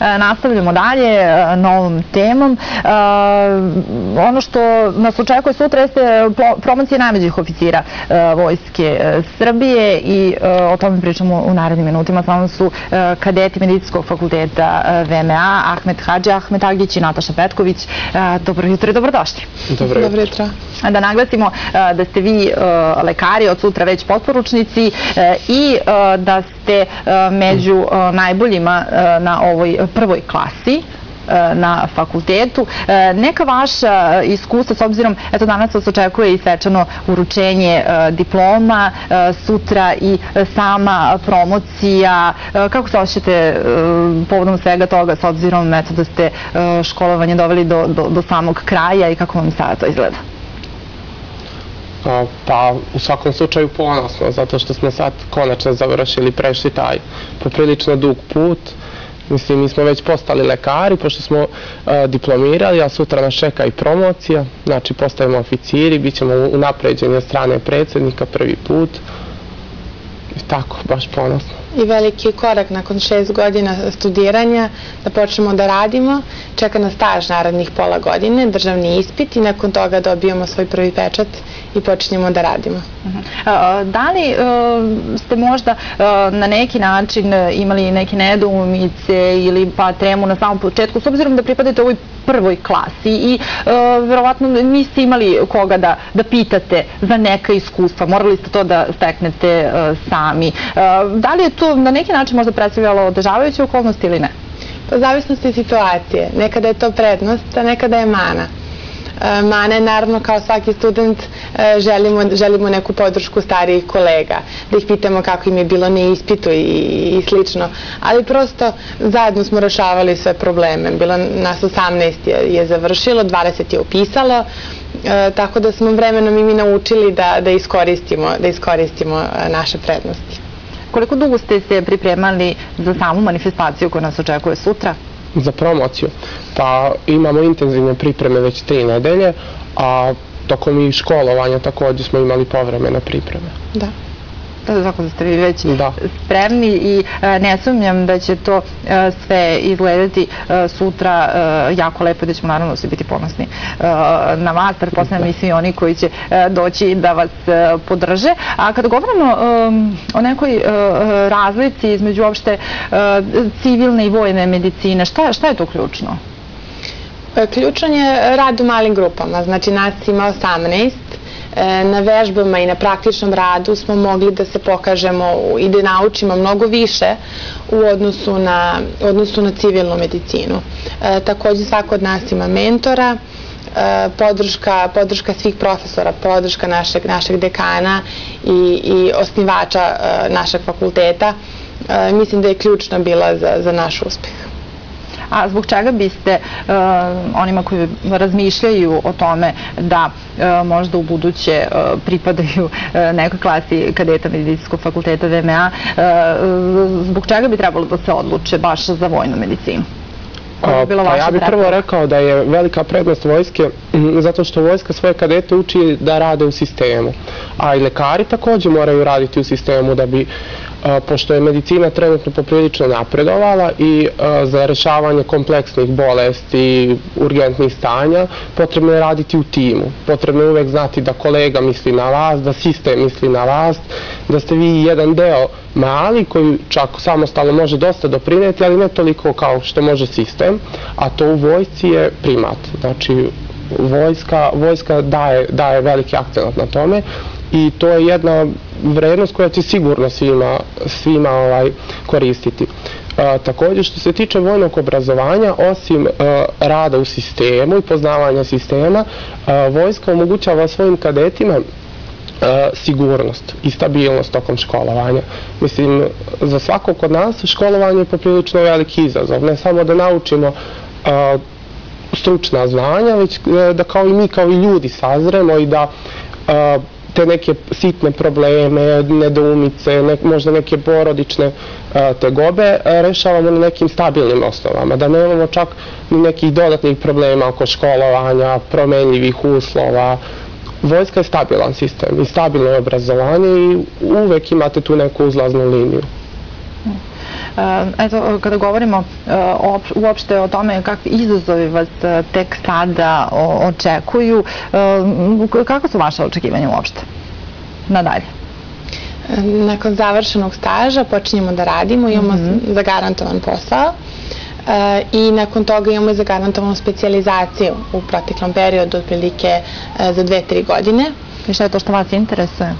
nastavljamo dalje novom temom. Ono što nas očekuje sutra jeste promocija najmeđih oficira Vojske Srbije i o tome pričamo u narednim minutima. S vama su kadeti Medicinskog fakulteta VMA, Ahmet Hadži, Ahmet Agić i Nataša Petković. Dobro jutro i dobrodošli. Dobro jutro. Da naglasimo da ste vi lekari, od sutra već potporučnici i da ste među najboljima na ovoj prvoj klasi na fakultetu. Neka vaša iskustva, s obzirom, eto danas vas očekuje i svečano uručenje diploma, sutra i sama promocija. Kako se osjećate povodom svega toga, s obzirom eto, da ste školovanje doveli do, do, do samog kraja i kako vam sada to izgleda? Pa u svakom slučaju ponosno, zato što smo sad konačno završili, prešli taj poprilično dug put. Mislim, mi smo već postali lekari, pošto smo uh, diplomirali, a sutra nas čeka i promocija. Znači, postajemo oficiri, bit ćemo unapređeni od strane predsednika prvi put. I tako, baš ponosno. I veliki korak nakon šest godina studiranja da počnemo da radimo. Čeka nas staž narednih pola godine, državni ispit i nakon toga dobijemo svoj prvi pečat i počinjemo da radimo. Da li ste možda na neki način imali neke nedoumice ili pa tremu na samom početku, s obzirom da pripadate ovoj prvoj klasi i verovatno niste imali koga da, da pitate za neka iskustva, morali ste to da steknete sami. Da li je to na neki način možda predstavljalo odežavajuće okolnosti ili ne? Pa zavisnosti situacije. Nekada je to prednost, a nekada je mana. E, mane, naravno, kao svaki student, e, želimo, želimo neku podršku starijih kolega, da ih pitamo kako im je bilo na ispitu i, i slično. Ali prosto zajedno smo rešavali sve probleme. Bilo nas 18 je, je završilo, 20 je upisalo, e, tako da smo vremenom i mi naučili da, da, iskoristimo, da iskoristimo e, naše prednosti. Koliko dugo ste se pripremali za samu manifestaciju koja nas očekuje sutra? za promociju. Pa imamo intenzivne pripreme već tri nedelje, a tokom i školovanja takođe smo imali povremene pripreme. Da tako da ste vi već da. spremni i e, ne sumnjam da će to e, sve izgledati e, sutra jako lepo i da ćemo naravno svi biti ponosni na vas, pretpostavljam da. i svi oni koji će doći da vas podrže. A kada govorimo o nekoj razlici između uopšte civilne i vojne medicine, šta, šta je to ključno? Ključan je rad u malim grupama, znači nas ima 18 E, na vežbama i na praktičnom radu smo mogli da se pokažemo i da naučimo mnogo više u odnosu na, odnosu na civilnu medicinu. E, takođe svako od nas ima mentora, e, podrška, podrška svih profesora, podrška našeg, dekana i, i osnivača e, našeg fakulteta. E, mislim da je ključna bila za, za naš uspeh a zbog čega biste uh, onima koji razmišljaju o tome da uh, možda u buduće uh, pripadaju nekoj klasi kadeta medicinskog fakulteta VMA, zbog čega bi trebalo da se odluče baš za vojnu medicinu? Pa ja bih prvo rekao da je velika prednost vojske zato što vojska svoje kadete uči da rade u sistemu, a i lekari takođe moraju raditi u sistemu da bi pošto je medicina trenutno poprilično napredovala i za rešavanje kompleksnih bolesti, urgentnih stanja, potrebno je raditi u timu. Potrebno je uvek znati da kolega misli na vas, da sistem misli na vas, da ste vi jedan deo mali koji čak samostalno može dosta doprineti, ali ne toliko kao što može sistem, a to u vojsci je primat. Znači, vojska, vojska daje, daje veliki akcent na tome i to je jedna vrednost koja će sigurno svima, svima ovaj, koristiti. A, takođe što se tiče vojnog obrazovanja, osim a, rada u sistemu i poznavanja sistema, a, vojska omogućava svojim kadetima sigurnost i stabilnost tokom školovanja. Mislim, za svakog od nas školovanje je poprilično veliki izazov. Ne samo da naučimo stručna znanja, već e, da kao i mi, kao i ljudi sazremo i da te neke sitne probleme, nedoumice, ne, možda neke porodične tegobe rešavamo na nekim stabilnim osnovama, da nemamo čak ni nekih dodatnih problema oko školovanja, promenljivih uslova, Vojska je stabilan sistem i stabilno obrazovanje i uvek imate tu neku uzlaznu liniju. Eto, kada govorimo uopšte o tome kakvi izazovi vas tek sada očekuju, kako su vaše očekivanja uopšte? Nadalje. Nakon završenog staža počinjemo da radimo, imamo mm -hmm. zagarantovan posao i nakon toga imamo zagarantovanu specializaciju u proteklom periodu, otprilike za dve, tri godine. I šta je to što vas interesuje?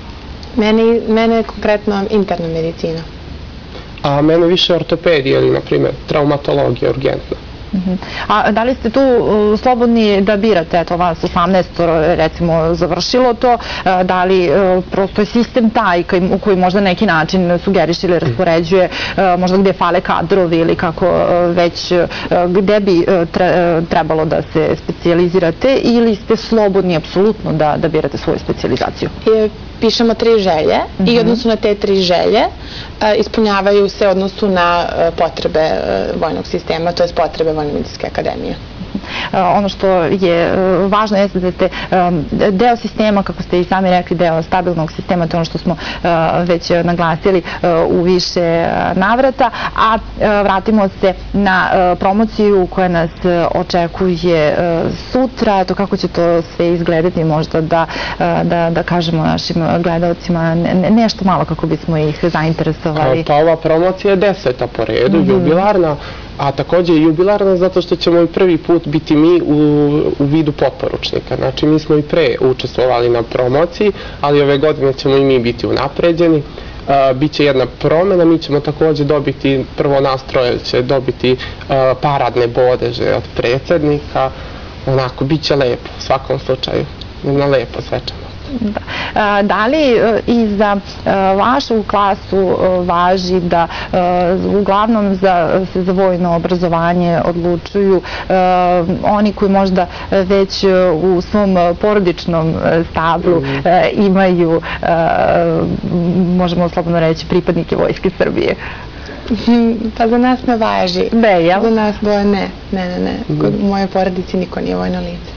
Mene, mene je konkretno interna medicina. A mene više ortopedija ili, na primjer, traumatologija urgentna. A da li ste tu uh, slobodni da birate, eto vas 18 recimo završilo to, uh, da li uh, prosto je sistem taj u koji možda neki način sugeriše ili raspoređuje, možda gde fale kadrovi ili kako već, gde bi trebalo da se specializirate ili ste slobodni apsolutno da, da birate svoju specializaciju? pišemo tri želje mm -hmm. i mhm. odnosu na te tri želje ispunjavaju se odnosu na potrebe vojnog sistema, to je potrebe Vojno-medicinske akademije. E, ono što je e, važno jeste da ste e, deo sistema, kako ste i sami rekli, deo stabilnog sistema, to je ono što smo već naglasili u više navrata, a vratimo se na promociju koja nas očekuje sutra, to kako će to sve izgledati, možda da, da, da kažemo našim gledalcima nešto malo kako bismo ih zainteresovali. Pa ova promocija je deseta po redu, mm -hmm. jubilarna, a takođe i jubilarna zato što ćemo i prvi put biti mi u, u vidu potporučnika. Znači mi smo i pre učestvovali na promociji, ali ove godine ćemo i mi biti unapređeni. Uh, biće jedna promena, mi ćemo takođe dobiti, prvo nastroje će dobiti uh, paradne bodeže od predsednika, onako, bit će lepo u svakom slučaju, na lepo svečano. Da. li e, i za e, vašu klasu e, važi da uglavnom za, za vojno obrazovanje odlučuju oni koji možda već u svom porodičnom stablu imaju, možemo slobodno reći, pripadnike Vojske Srbije? Pa za nas ne važi. Ne, jel? Za nas boje ne, ne, ne, ne. Kod moje porodici niko nije vojno lice.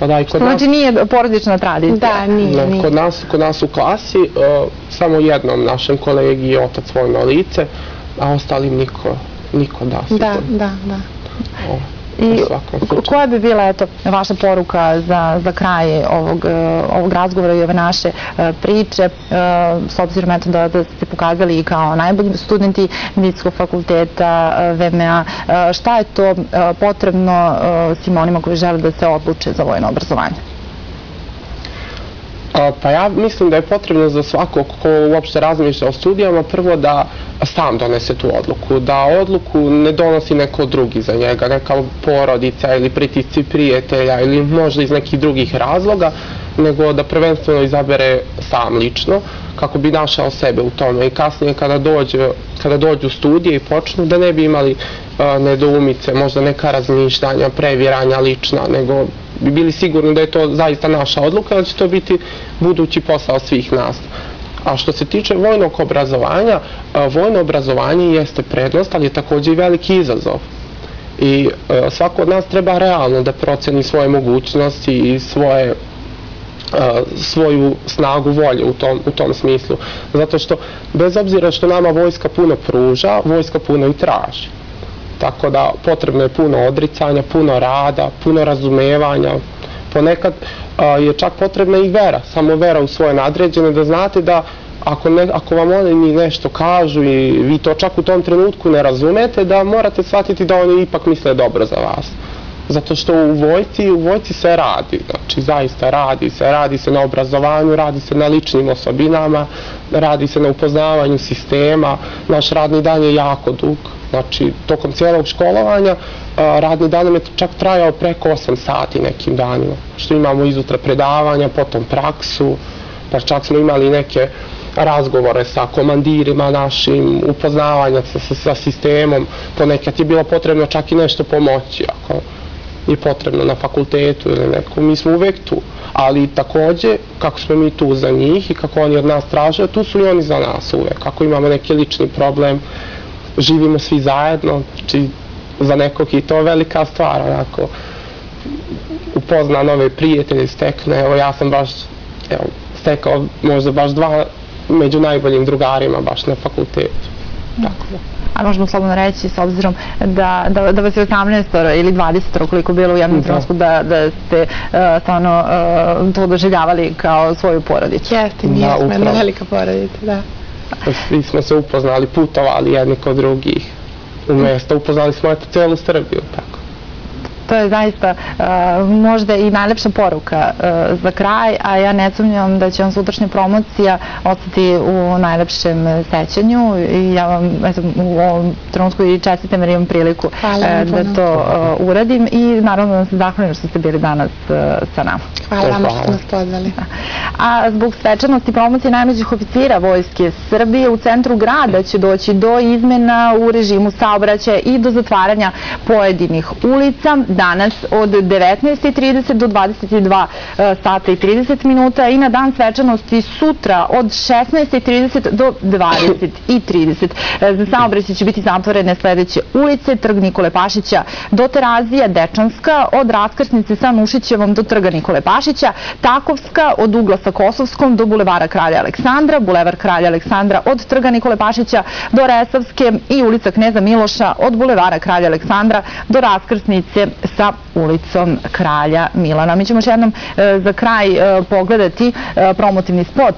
Pa da, kod znači nas, nije porodična tradicija. Da, nije, da, nije. Kod nas, kod nas u klasi uh, samo jednom našem kolegi je otac vojno lice, a ostalim niko, niko da. Da, da, da. O. I koja bi bila eto, vaša poruka za, za kraj ovog, e, ovog razgovora i ove naše e, priče, e, s obzirom eto, da, da ste pokazali kao najbolji studenti medicinskog fakulteta VMA, šta je to potrebno svim onima koji žele da se odluče za vojno obrazovanje? Pa ja mislim da je potrebno za svakog ko uopšte razmišlja o studijama prvo da sam donese tu odluku, da odluku ne donosi neko drugi za njega, neka porodica ili pritisci prijatelja ili možda iz nekih drugih razloga, nego da prvenstveno izabere sam lično kako bi našao sebe u tome. I kasnije kada dođe kada dođu studije i počnu da ne bi imali nedoumice, možda neka razmišljanja, previranja lična, nego bi bili sigurni da je to zaista naša odluka, da će to biti budući posao svih nas. A što se tiče vojnog obrazovanja, vojno obrazovanje jeste prednost, ali je takođe i veliki izazov. I svako od nas treba realno da proceni svoje mogućnosti i svoje svoju snagu volje u tom, u tom smislu. Zato što, bez obzira što nama vojska puno pruža, vojska puno i traži. Tako da potrebno je puno odricanja, puno rada, puno razumevanja. Ponekad a, je čak potrebna i vera, samo vera u svoje nadređene, da znate da ako, ne, ako vam oni nešto kažu i vi to čak u tom trenutku ne razumete, da morate shvatiti da oni ipak misle dobro za vas. Zato što u vojci, u vojci se radi, znači zaista radi se, radi se na obrazovanju, radi se na ličnim osobinama, radi se na upoznavanju sistema, naš radni dan je jako dug, znači tokom cijelog školovanja radni dan je čak trajao preko 8 sati nekim danima, što imamo izutra predavanja, potom praksu, pa čak smo imali neke razgovore sa komandirima našim, upoznavanja sa, sa sistemom, ponekad je bilo potrebno čak i nešto pomoći, ako je potrebno na fakultetu ili neko, mi smo uvek tu. Ali takođe, kako smo mi tu za njih i kako oni od nas traže, tu su i oni za nas uvek. Ako imamo neki lični problem, živimo svi zajedno, znači za nekog i to velika stvar, onako, upozna nove prijatelje, stekne, evo ja sam baš, evo, stekao možda baš dva među najboljim drugarima baš na fakultetu. Tako da a možemo slobodno reći s obzirom da, da, da vas je 18 ili 20 koliko bilo u jednom da. trenutku da, da ste uh, stvarno uh, to doživljavali kao svoju porodicu. Jeste, mi da, smo jedna velika porodica, da. Svi smo se upoznali, putovali jedni kod drugih u mesta, upoznali smo eto celu Srbiju, tako to je zaista uh, možda i najlepša poruka uh, za kraj, a ja ne sumnjam da će vam sutrašnja promocija ostati u najlepšem sećanju i ja vam eto, u ovom trenutku i čestitam jer imam priliku uh, da to uradim i naravno da vam se zahvalim što ste bili danas sa nama. Hvala vam što ste nas pozvali. A zbog svečanosti promocije najmeđih oficira Vojske Srbije u centru grada će doći do izmena u režimu saobraćaja i do zatvaranja pojedinih ulica danas od 19.30 do 22 e, sata i 30 minuta i na dan svečanosti sutra od 16.30 do 20.30. E, za saobraćaj će biti zatvorene sledeće ulice, Trg Nikole Pašića do Terazija, Dečanska, od raskrsnice sa Nušićevom do Trga Nikole Pašića, Takovska od ugla sa Kosovskom do Bulevara Kralja Aleksandra, Bulevar Kralja Aleksandra od Trga Nikole Pašića do Resavske i ulica Kneza Miloša od Bulevara Kralja Aleksandra do raskrsnice sa ulicom Kralja Milana. Mi ćemo još jednom e, za kraj e, pogledati e, promotivni spot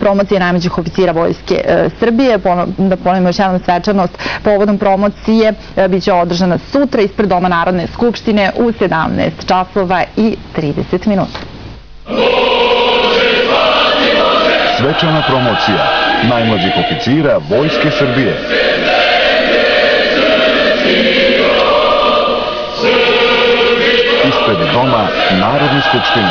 promocije najmeđih oficira Vojske Srbije. Da ponovimo još jednom svečanost povodom promocije biće održana sutra ispred Doma Narodne skupštine u 17 časova i 30 minuta. Svečana promocija najmlađih oficira Vojske Srbije. ispred Doma Narodne skupštine.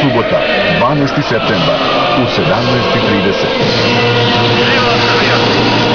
Subota, 12. septembar, u 17.30.